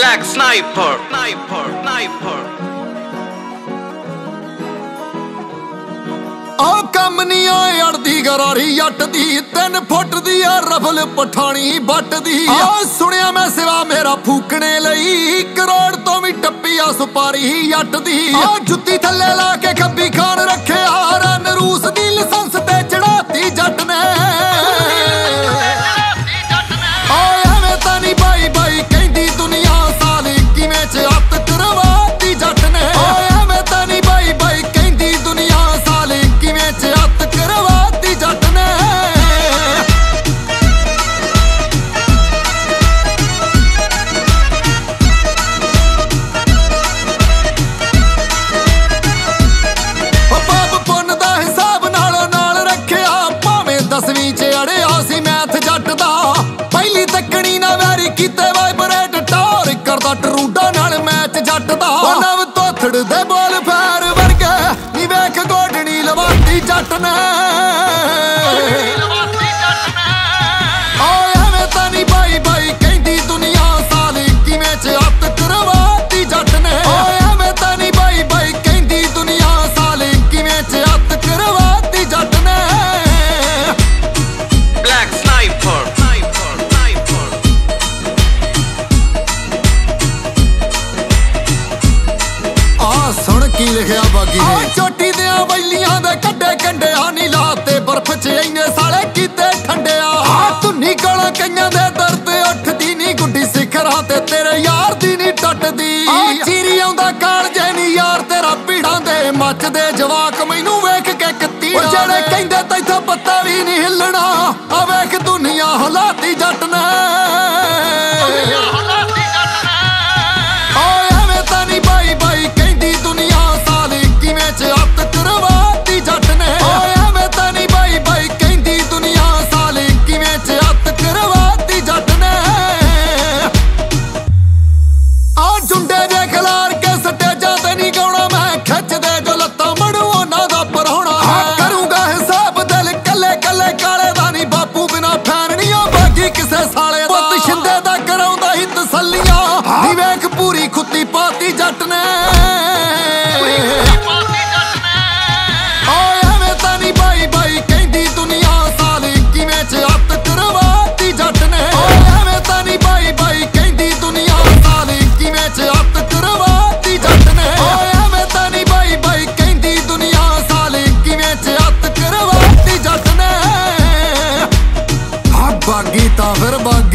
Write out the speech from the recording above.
Black Sniper, Sniper, Sniper. ਆ ਕੰਮ ਨਹੀਂ ਆ ਅੜਦੀ ਗਰਾਰੀ ਜੱਟ ਦੀ 3 ਫੁੱਟ ਦੀ ਆ ਰਫਲ ਪਠਾਣੀ ਬੱਟ ਦੀ ਆ ਸੁਣਿਆ ਮੈਂ ਸਿਵਾ ਮੇਰਾ ਫੂਕਣੇ ਲਈ ਕਰੋੜ ਤੋਂ ਵੀ ਟੱਪੀ ਆ ਸੁਪਾਰੀ ਜੱਟ ਦੀ ਆ ਜੁੱਤੀ ਥੱਲੇ ਲਾ ਕੇ ਖੱਬੀ ਖਾਨ ਰੱਖਿਆ ਰਨ ਰੂਸ ਜੱਟ ਨੇ ਓਏ ਐਵੇਂ ਤਾਂ ਨਹੀਂ ਬਾਈ ਬਾਈ ਕਹਿੰਦੀ ਦੁਨੀਆ ਸਾਲੀ ਕਿਵੇਂ ਚ ਅੱਤ ਕਰਵਾਤੀ ਜੱਟ ਨੇ। ਓਏ ਐਵੇਂ ਤਾਂ ਨਹੀਂ ਬਾਈ ਬਾਈ ਕਹਿੰਦੀ ਦੁਨੀਆ ਸਾਲੀ ਕਿਵੇਂ ਚ ਅੱਤ ਕਰਵਾਤੀ ਜੱਟ ਨੇ। Black Sniper, Sniper, Sniper. ਆ ਸੁਣ ਕੀ ਲਿਖਿਆ ਬਾਗੀ ਨੇ। ਆ ਚੋਟੀ ਦੇ ਵੈਲੀਆਂ ਦੇ ਕੱਡੇ ਕੰਡਿਆ ਨੀ ਲਾਤੇ ਬਰਫ਼ ਚ ਇੰਨੇ ਸਾਲੇ ਕੀਤੇ ਠੰਡਿਆ। ਆ ਧੁੰਨੀ ਕੋਲ ਕਈਆਂ ਦੇ ਦਰਦ ਉੱਠਦੀ ਨੀ ਗੁੱਡੀ ਸਿਖਰਾਂ ਤੇ ਤੇਰੇ ਯਾਰ ਦੀ ਨੀ ਟੱਟਦੀ। ਆ ਚੀਰੀ ਆਉਂਦਾ ਕਾਲ ਜੇ ਨੀ ਯਾਰ ਤੇਰਾ ਪੀੜਾਂ ਦੇ ਮੱਚਦੇ ਜਵਾਕ ਮੈਨੂੰ ਵੇਖ ਕੇ ਕੱਤੀ ਉਹ ਜਿਹੜੇ ਕਹਿੰਦੇ ਤੈਥੋਂ ਪੱਤਾ ਵੀ ਨਹੀਂ ਹਿੱਲਣਾ ਆ ਵੇਖ ਦੁਨੀਆ ਹਲਾਤੀ ਜੱਟ ਨੇ। ਜੱਟ ਨੇ ਓਏ, ਐਵੇਂ ਤਾਂ ਨਹੀਂ ਬਾਈ ਬਾਈ ਕਹਿੰਦੀ ਦੁਨੀਆ ਸਾਲੀ ਕਿਵੇਂ ਚ ਅੱਤ ਕਰਵਾਤੀ ਜੱਟ ਨੇ। ਓਏ, ਐਵੇਂ ਤਾਂ ਨਹੀਂ ਬਾਈ ਬਾਈ ਕਹਿੰਦੀ ਦੁਨੀਆ ਸਾਲੀ ਕਿਵੇਂ ਚ ਅੱਤ ਕਰਵਾਤੀ ਜੱਟ ਨੇ। ਓਏ, ਐਵੇਂ ਤਾਂ ਨਹੀਂ ਬਾਈ ਬਾਈ ਕਹਿੰਦੀ ਦੁਨੀਆ ਸਾਲੀ ਕਿਵੇਂ ਚ ਅੱਤ ਕਰਵਾਤੀ ਜੱਟ ਨੇ। ਹਾਂ ਬਾਗੀ ਤਾਂ ਫਿਰ ਬਾਗੀ